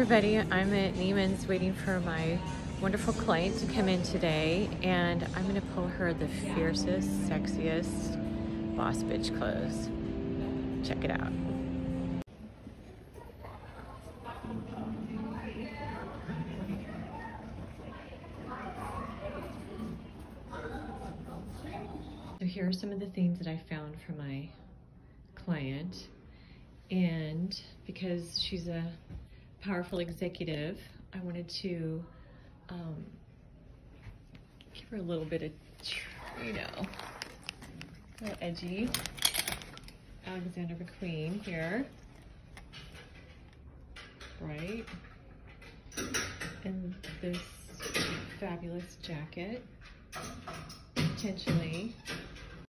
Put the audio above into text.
everybody. I'm at Neiman's waiting for my wonderful client to come in today and I'm gonna pull her the fiercest, sexiest boss bitch clothes. Check it out. So here are some of the things that I found for my client and because she's a powerful executive, I wanted to um, give her a little bit of, you know, a little edgy. Alexander McQueen here, right? And this fabulous jacket, potentially